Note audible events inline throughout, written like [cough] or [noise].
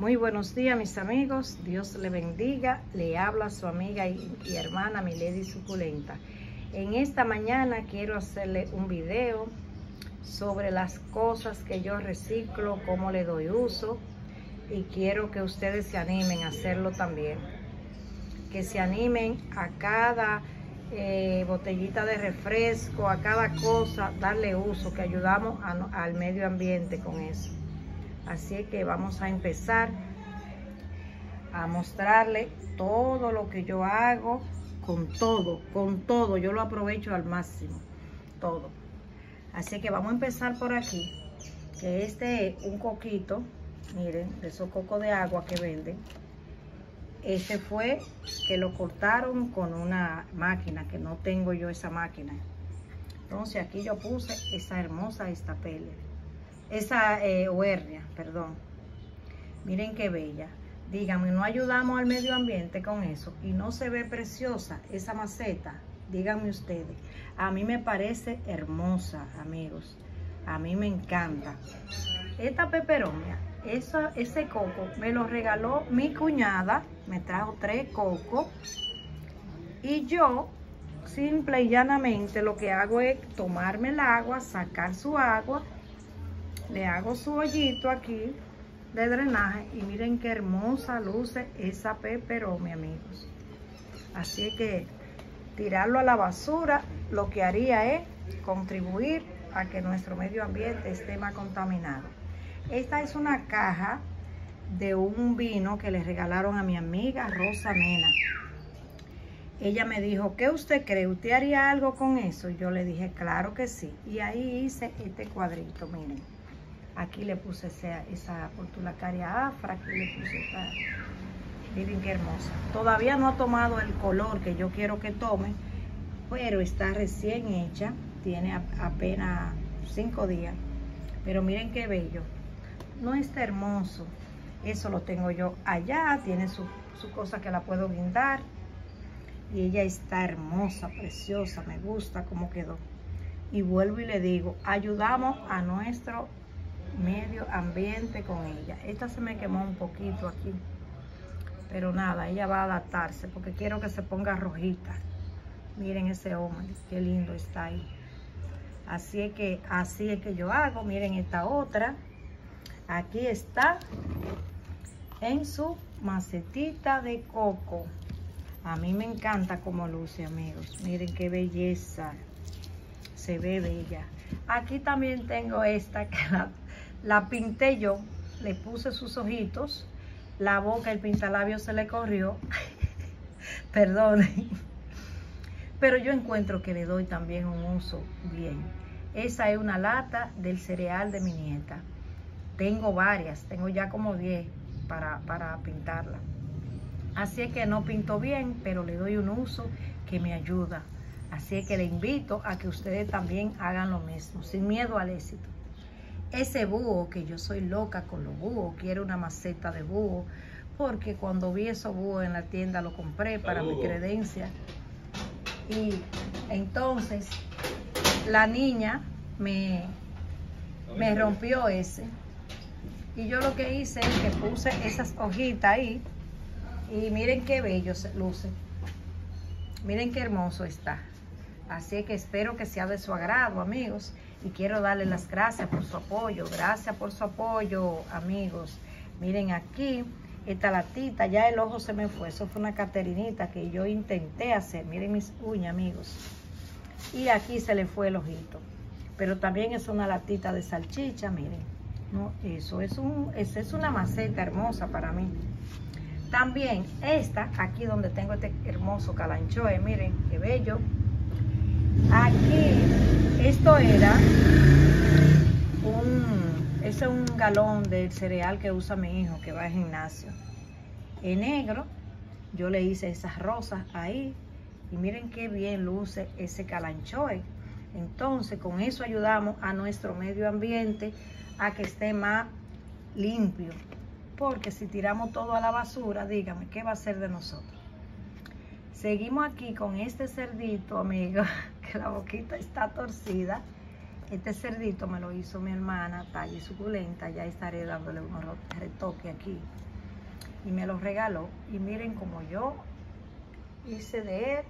Muy buenos días mis amigos, Dios le bendiga, le habla su amiga y, y hermana Milady Suculenta. En esta mañana quiero hacerle un video sobre las cosas que yo reciclo, cómo le doy uso y quiero que ustedes se animen a hacerlo también. Que se animen a cada eh, botellita de refresco, a cada cosa, darle uso, que ayudamos al medio ambiente con eso. Así que vamos a empezar a mostrarle todo lo que yo hago con todo, con todo. Yo lo aprovecho al máximo, todo. Así que vamos a empezar por aquí, que este es un coquito, miren, de esos cocos de agua que venden. Este fue que lo cortaron con una máquina, que no tengo yo esa máquina. Entonces aquí yo puse esa hermosa esta pele, esa eh, perdón. Miren qué bella. Díganme, ¿no ayudamos al medio ambiente con eso? Y no se ve preciosa esa maceta. Díganme ustedes. A mí me parece hermosa, amigos. A mí me encanta. Esta peperonia, esa, ese coco, me lo regaló mi cuñada. Me trajo tres cocos. Y yo, simple y llanamente, lo que hago es tomarme el agua, sacar su agua. Le hago su hoyito aquí de drenaje y miren qué hermosa luce esa peperomia amigos así que tirarlo a la basura lo que haría es contribuir a que nuestro medio ambiente esté más contaminado esta es una caja de un vino que le regalaron a mi amiga Rosa Mena ella me dijo, ¿qué usted cree? ¿Usted haría algo con eso? Y yo le dije, claro que sí. Y ahí hice este cuadrito, miren. Aquí le puse esa, portulacaria afra, aquí le puse esta. Miren qué hermosa. Todavía no ha tomado el color que yo quiero que tome, pero está recién hecha. Tiene apenas cinco días. Pero miren qué bello. No está hermoso. Eso lo tengo yo allá. Tiene su, su cosa que la puedo guindar. Y ella está hermosa, preciosa. Me gusta cómo quedó. Y vuelvo y le digo, ayudamos a nuestro medio ambiente con ella. Esta se me quemó un poquito aquí. Pero nada, ella va a adaptarse porque quiero que se ponga rojita. Miren ese hombre, qué lindo está ahí. Así es que, así es que yo hago. Miren esta otra. Aquí está en su macetita de coco. A mí me encanta como luce, amigos. Miren qué belleza. Se ve bella. Aquí también tengo esta [laughs] que la la pinté yo, le puse sus ojitos, la boca, el pintalabio se le corrió. [laughs] Perdonen. Pero yo encuentro que le doy también un uso bien. Esa es una lata del cereal de mi nieta. Tengo varias, tengo ya como 10 para, para pintarla. Así es que no pinto bien, pero le doy un uso que me ayuda. Así es que le invito a que ustedes también hagan lo mismo, sin miedo al éxito ese búho, que yo soy loca con los búhos, quiero una maceta de búho, porque cuando vi esos búhos en la tienda lo compré para mi credencia. Y entonces la niña me, me rompió ese. Y yo lo que hice es que puse esas hojitas ahí. Y miren qué bello se luce. Miren qué hermoso está. Así que espero que sea de su agrado, amigos y quiero darle las gracias por su apoyo. Gracias por su apoyo, amigos. Miren aquí, esta latita, ya el ojo se me fue. Eso fue una caterinita que yo intenté hacer. Miren mis uñas, amigos. Y aquí se le fue el ojito. Pero también es una latita de salchicha, miren. No, eso es, un, esa es una maceta hermosa para mí. También esta, aquí donde tengo este hermoso calanchoe, miren, qué bello. Aquí, esto era un, ese es un galón del cereal que usa mi hijo que va al gimnasio. En negro, yo le hice esas rosas ahí y miren qué bien luce ese calanchoe. Entonces, con eso ayudamos a nuestro medio ambiente a que esté más limpio. Porque si tiramos todo a la basura, dígame, ¿qué va a ser de nosotros? Seguimos aquí con este cerdito, amigo, [laughs] la boquita está torcida. Este cerdito me lo hizo mi hermana, talla suculenta. Ya estaré dándole unos retoques aquí. y me lo regaló. Y miren como yo hice de él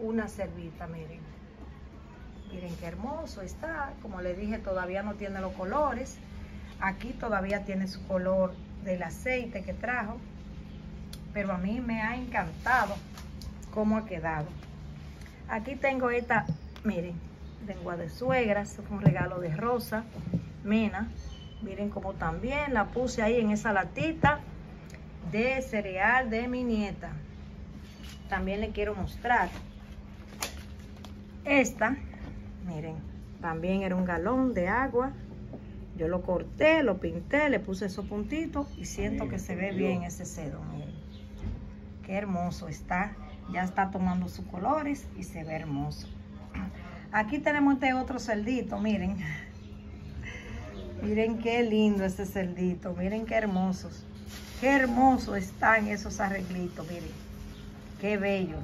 una servita, miren. Miren qué hermoso está. Como le dije, todavía no tiene los colores. Aquí todavía tiene su color del aceite que trajo. Pero a mí me ha encantado cómo ha quedado. Aquí tengo esta, miren, lengua de suegra. Este fue un regalo de Rosa Mena. Miren cómo también la puse ahí en esa latita de cereal de mi nieta. También le quiero mostrar. Esta, miren, también era un galón de agua. Yo lo corté, lo pinté, le puse esos puntitos y siento que se ve bien ese cedo. Miren, qué hermoso está. Ya está tomando sus colores y se ve hermoso. Aquí tenemos este otro cerdito, miren. Miren qué lindo ese cerdito, miren qué hermosos. Qué hermoso están esos arreglitos, miren. Qué bello.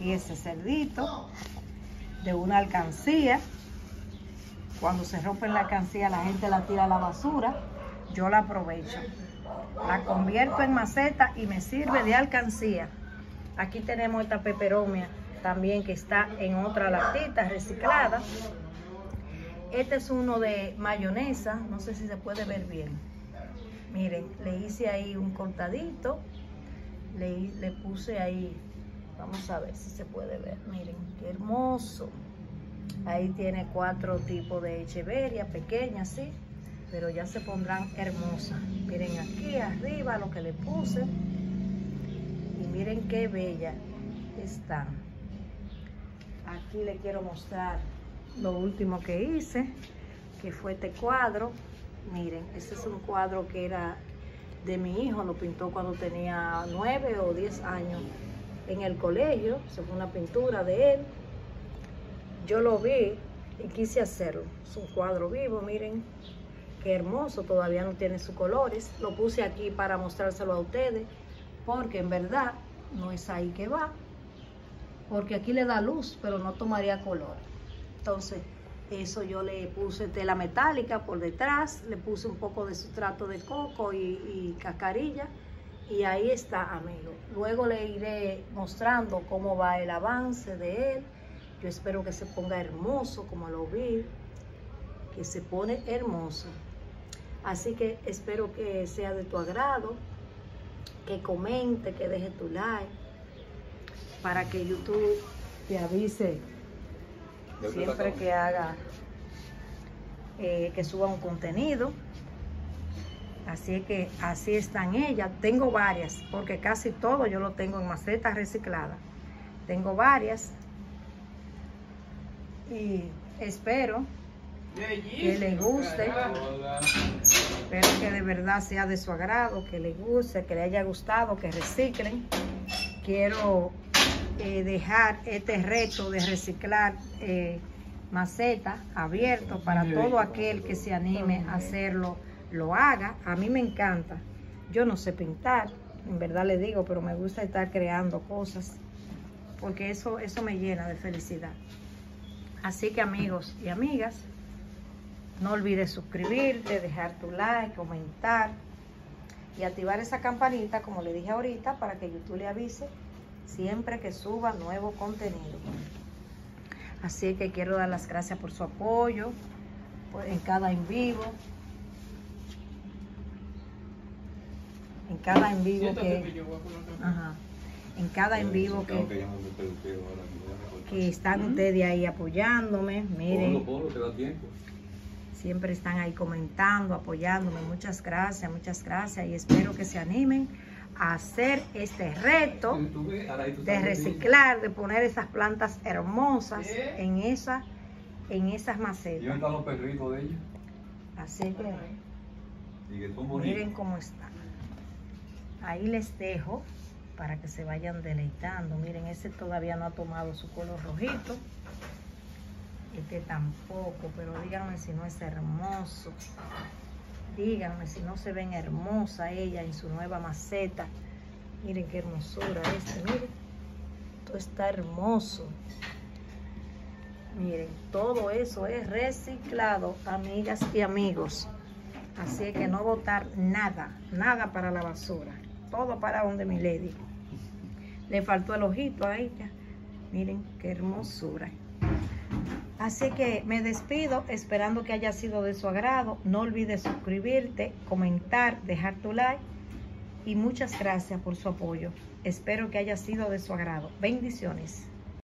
Y ese cerdito de una alcancía. Cuando se rompe la alcancía la gente la tira a la basura. Yo la aprovecho. La convierto en maceta y me sirve de alcancía. Aquí tenemos esta peperomia también que está en otra latita reciclada. Este es uno de mayonesa, no sé si se puede ver bien. Miren, le hice ahí un cortadito, le, le puse ahí, vamos a ver si se puede ver, miren, qué hermoso. Ahí tiene cuatro tipos de echeveria, pequeñas, sí, pero ya se pondrán hermosas. Miren aquí arriba lo que le puse. Miren qué bella están. Aquí le quiero mostrar lo último que hice, que fue este cuadro. Miren, este es un cuadro que era de mi hijo, lo pintó cuando tenía nueve o diez años en el colegio, se fue una pintura de él. Yo lo vi y quise hacerlo. Es un cuadro vivo, miren, qué hermoso, todavía no tiene sus colores. Lo puse aquí para mostrárselo a ustedes, porque en verdad no es ahí que va, porque aquí le da luz, pero no tomaría color. Entonces, eso yo le puse tela metálica por detrás, le puse un poco de sustrato de coco y, cascarilla y ahí está, amigo. Luego le iré mostrando cómo va el avance de él. Yo espero que se ponga hermoso como lo vi, que se pone hermoso. Así que espero que sea de tu agrado, que comente, que deje tu like, para que YouTube te avise siempre que haga, eh, que suba un contenido. Así que así están ellas. Tengo varias, porque casi todo yo lo tengo en macetas recicladas. Tengo varias. Y espero que les guste. Espero que de verdad sea de su agrado, que les guste, que les haya gustado, que reciclen. Quiero eh, dejar este reto de reciclar eh, maceta abierto para todo aquel que se anime a hacerlo, lo haga. A mí me encanta. Yo no sé pintar, en verdad le digo, pero me gusta estar creando cosas porque eso, eso me llena de felicidad. Así que amigos y amigas, no olvides suscribirte, dejar tu like, comentar y activar esa campanita, como le dije ahorita, para que YouTube le avise siempre que suba nuevo contenido. Así que quiero dar las gracias por su apoyo en cada en vivo. En cada en vivo que... en cada en vivo que, que están ustedes ahí apoyándome. Miren. Siempre están ahí comentando, apoyándome. Muchas gracias, muchas gracias. Y espero que se animen hacer este reto de reciclar, de poner esas plantas hermosas en, esa, en esas macetas. están los perritos de ella? Así que, miren cómo están. Ahí les dejo para que se vayan deleitando. Miren, ese todavía no ha tomado su color rojito. Este tampoco, pero díganme si no es hermoso. Díganme si no se ven hermosa ella en su nueva maceta. Miren qué hermosura este, miren. Todo está hermoso. Miren, todo eso es reciclado, amigas y amigos. Así que no botar nada, nada para la basura. todo para donde mi lady. Le faltó el ojito a ella. Miren qué hermosura. Así que me despido esperando que haya sido de su agrado. No olvides suscribirte, comentar, dejar tu like y muchas gracias por su apoyo. Espero que haya sido de su agrado. Bendiciones.